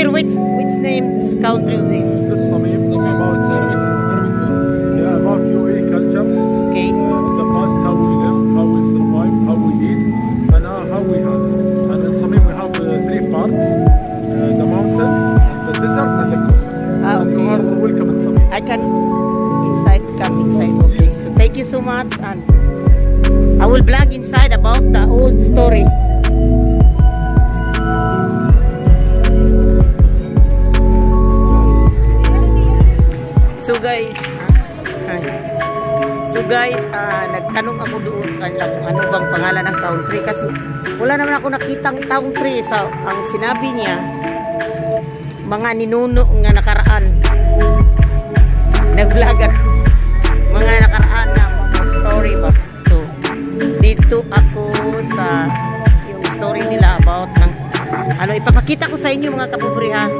Amir, which which name country is this? This Samim, about Arabic, Arabic word. Yeah, about UAE culture. Okay. Uh, the past, how we live, how we survive, how we eat, and now how we have. And in Samim, we have uh, three parts: uh, the mountain, the desert, and the coast. Ah, And you okay. are welcome in Samim. I can inside come inside. Okay. So thank you so much and I will blog inside about the old story. Guys, ah, nagtanong ako doon sa kanila kung ano bang pangalan ng country kasi wala naman ako nakitang country sa ang sinabi niya. Mga ninuno nga nakaraan. Nag-vlog ako. Mga nakaraan na mga story ba? So dito ako sa yung story nila about ng ano ipapakita ko sa inyo mga kapobre ha?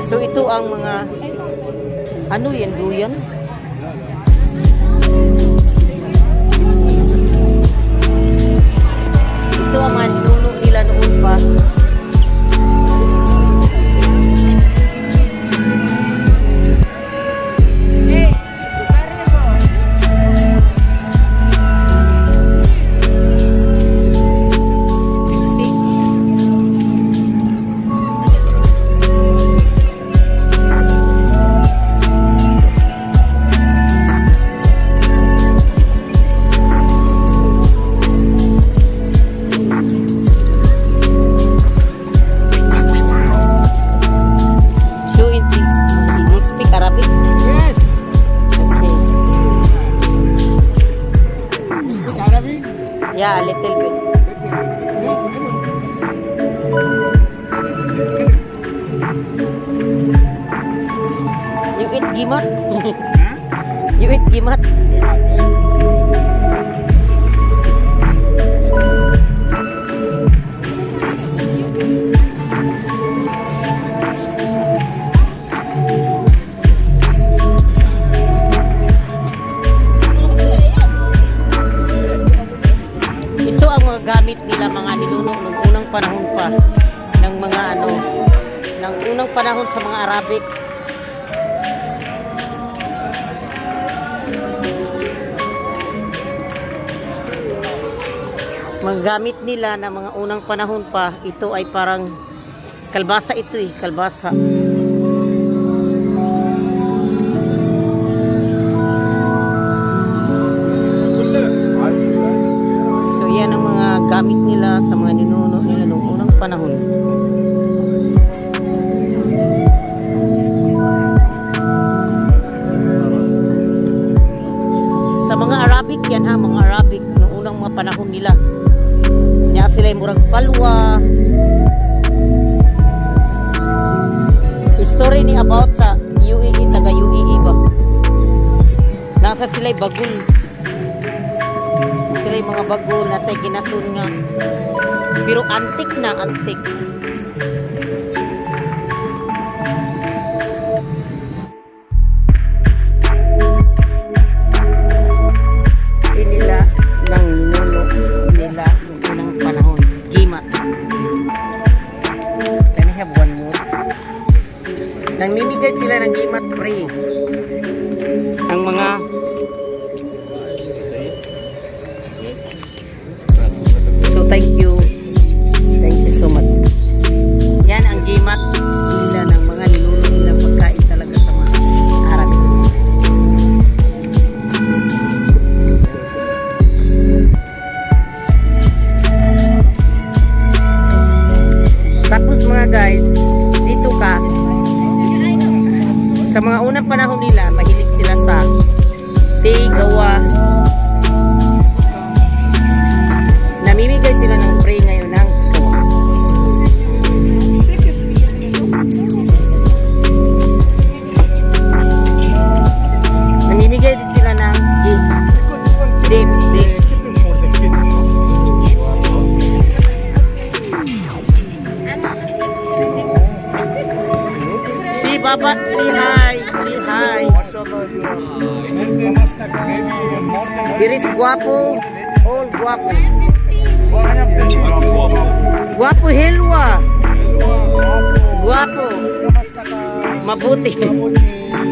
So ito ang mga ano yan duyan ito ang mga ninuno nila noon pa Yeah, a little bit. You eat gimat? you eat gimat? Panahon pa ng mga ano ng unang panahon sa mga Arabic. Mga nila na mga unang panahon pa, ito ay parang kalbasa ito eh, kalbasa. Story ni about sa UAE, taga UAE ba? Nasa sila yung bagul sila yung mga bago nasa ginasun nga. Pero antik na antik. I have one more nangmimigay sila ng gimat pre ang mga So thank you. Thank you so much. Yan ang gimat nila ng mga nilulo pagkain talaga sa mga Arab. Tapos mga guys, dito ka sa mga unang panahon nila, mahilig sila sa tigawa, namimigay sila ng pray ngayon ng gawa. Namimigay din sila ng gi- dates, dates. Si hi, say hi. Here is Guapo, all Guapo. Guapo Hilwa. Guapo. Mabuti.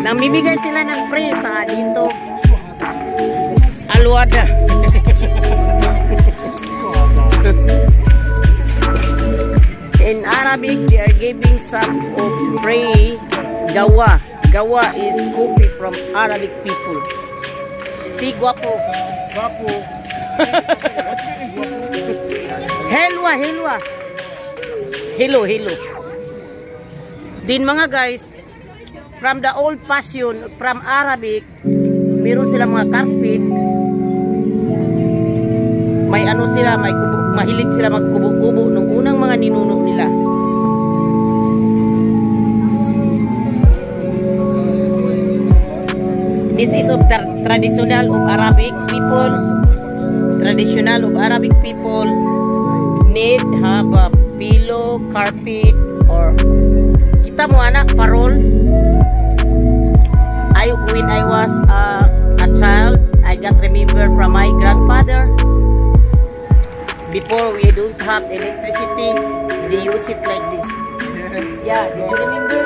Namimigay sila ng presa dito. Aluada. In Arabic, they are giving some of prey gawa. Gawa is coffee from Arabic people. Si guapo. Papo. Helwa, helwa. Hello, hello. Din mga guys, from the old fashion, from Arabic, meron sila mga carpet. May ano sila, may kubo, mahilig sila magkubo-kubo nung unang mga ninuno nila. This is of the traditional of Arabic people. Traditional of Arabic people need have a pillow, carpet, or kita mo anak, parol. I, when I was uh, a child, I got remember from my grandfather. Before we don't have electricity, they use it like this. Yeah, did you remember?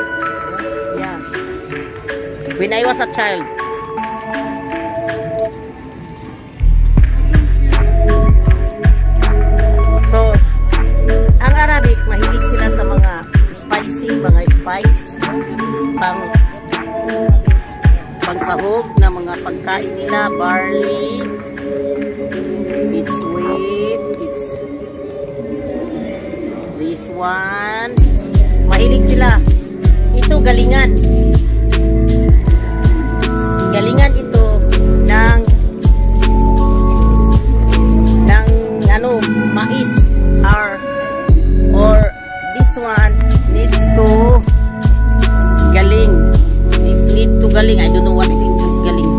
Yeah. When I was a child. Ang Arabic, mahilig sila sa mga spicy, mga spice, pang pangsahog na mga pagkain nila, barley, it's sweet, it's this one, mahilig sila. Ito, galingan. Galingan ito ng ng ano, mais galing. I don't know what is English galing.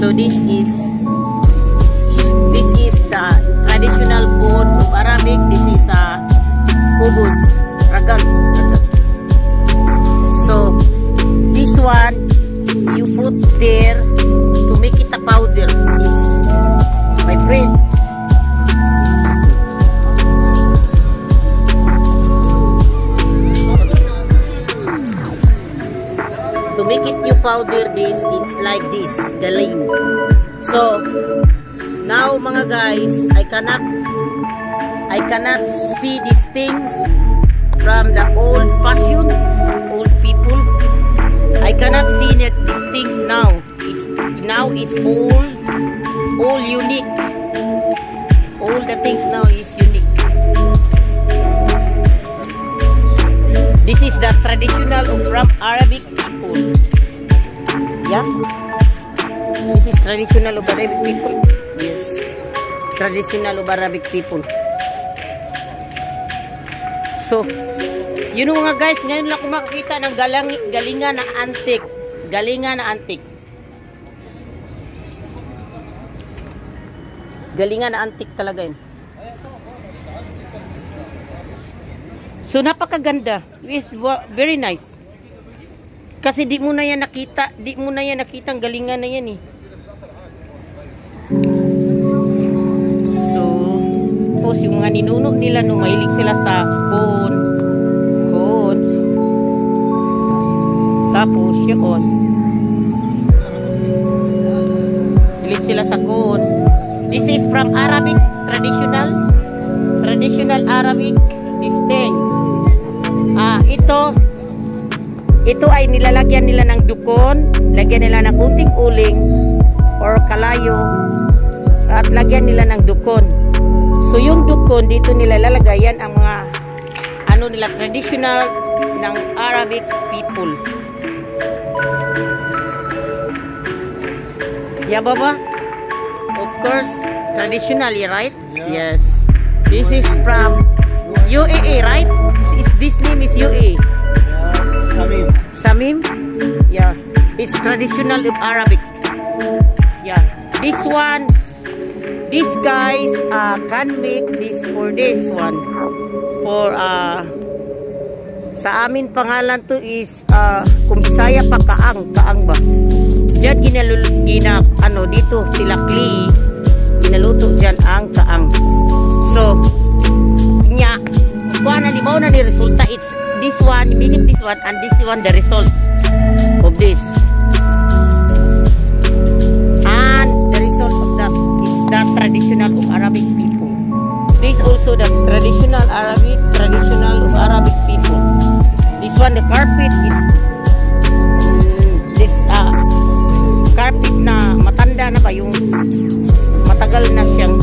So this is this is the traditional food of Arabic. This is a kubus, ragag. So this one you put there to make it a powder. To make it you powder this, it's like this, galing. So, now mga guys, I cannot, I cannot see these things from the old fashion, old people. I cannot see that these things now. It's now is all, all unique. All the things now is unique. This is the traditional from Arabic. Yeah. This is traditional of Arabic people. Yes. Traditional of Arabic people. So, yun mga guys, ngayon lang ako makakita ng galang, galingan na antik. Galingan na antik. Galingan na antik talaga yun. So, napakaganda. It's very nice. Kasi di mo na yan nakita, di mo na yan nakita ang galingan na yan eh. So, tapos yung mga ninuno nila nung mahilig sila sa cone, cone, tapos yun, hilig sila sa cone. This is from Arabic traditional, traditional Arabic, these. Ah, ito, ito ay nilalagyan nila ng dukon, lagyan nila ng kunting uling or kalayo at lagyan nila ng dukon. So yung dukon dito nila lalagayan ang mga ano nila traditional ng Arabic people. Yeah, baba? Of course, traditionally, right? Yeah. Yes. This is from UAE, right? This, is, this name is UAE. Samim. Samim? Yeah. It's traditional of Arabic. Yeah. This one, these guys uh, can make this for this one. For, uh, sa amin pangalan to is, uh, kung Bisaya pa, kaang. Kaang ba? Diyan ginalul, gina, ano, dito sila kli, ginaluto dyan one, and this one the result of this. And the result of that is the traditional of Arabic people. This also the traditional Arabic, traditional of Arabic people. This one, the carpet, it's this uh, carpet na matanda na ba yung matagal na siyang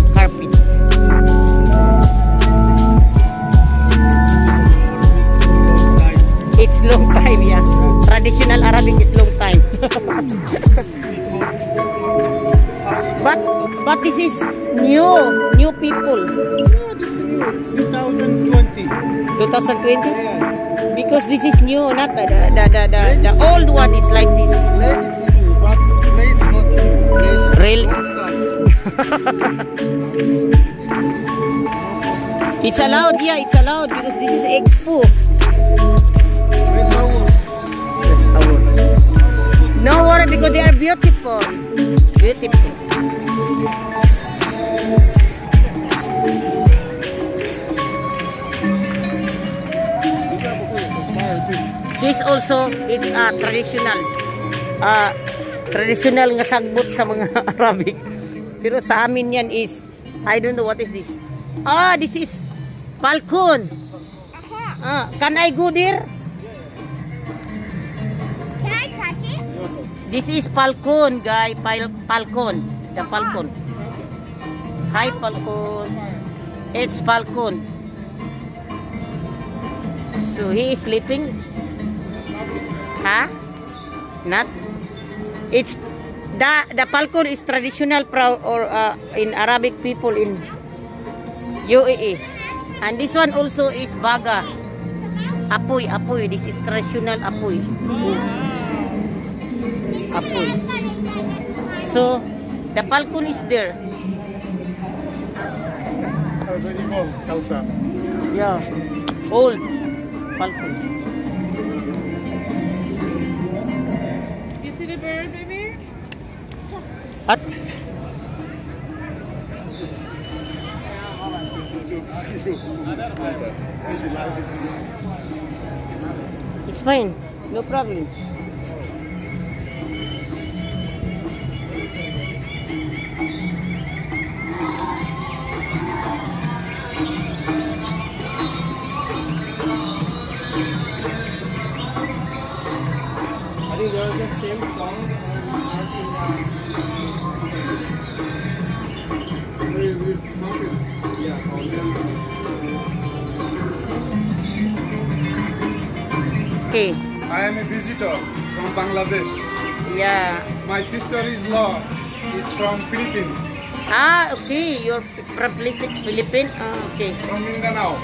long time, yeah. Traditional Arabic is long time. but but this is new, new people. Yeah, this is new. 2020. 2020 Yeah. because this is new, not the the the, the, the, old one is like this. Place is new, but place not new. Place Real. long time. It's allowed, yeah, it's allowed because this is expo. Worry because they are beautiful. Beautiful. This also, it's a traditional. Uh, traditional nga sagbot sa mga Arabic. Pero sa amin yan is, I don't know what is this. Ah, this is falcon. Ah, can I go there? This is falcon, guy. Pal falcon. The falcon. Hi, falcon. It's falcon. So he is sleeping. Huh? Not. It's the the falcon is traditional proud or uh, in Arabic people in UAE. And this one also is baga. Apoy, apoy. This is traditional apoy. Apoy. So, the falcon is there. Very old culture. Yeah. Old falcon. You see the bird, baby? What? It's fine. No problem. I think there just came song Okay. I am a visitor from Bangladesh. Yeah. My sister-in-law is from Philippines, Ah, okay. You're it's from Philippines. Philippines. Ah, okay. from Mindanao.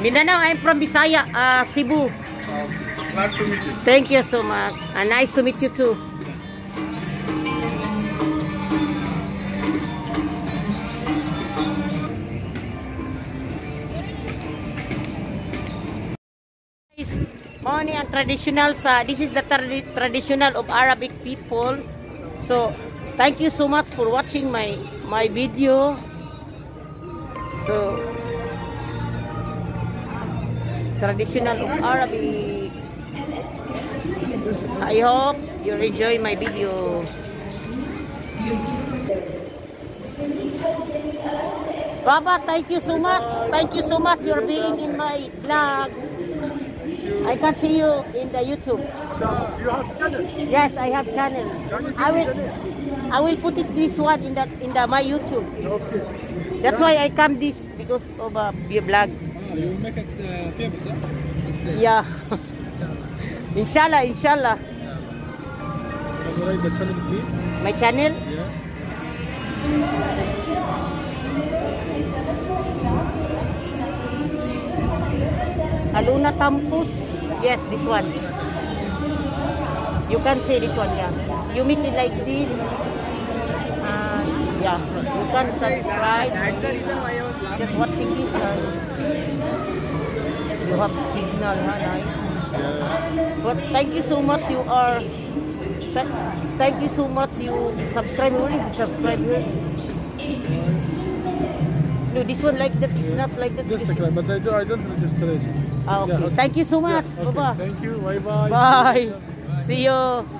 Mindanao. I'm from Bisaya. Ah, Cebu. Uh, glad to meet you. Thank you so much. And nice to meet you too. Ang traditional sa this is the tradi- traditional of Arabic people. So, thank you so much for watching my my video. So, traditional of Arabic. I hope you enjoy my video. Baba, thank you so much. Thank you so much. You're being in my vlog. I can see you in the YouTube. So, you have channel. Yes, I have channel. I will I will put it this one in that in the my YouTube. Okay. That's why I come this because of uh, your vlog. You make it uh, famous, huh? Yeah. inshallah, inshallah. Subscribe the channel, please. My channel. Yeah. Aluna Campus. Yes, this one. You can see this one, yeah. You make it like this. Uh, yeah, you can subscribe. That's the reason why I was laughing. Just watching this. Uh, you have signal, huh? Nice. But thank you so much. You are. Th- thank you so much. You subscribe. Where is the subscribe here? No, this one like that is not like that. Just a crab, but I do I don't registration. Ah, okay. Yeah, Thank you so much. Yeah, okay. Bye-bye. Thank you. Bye bye. Bye. See you.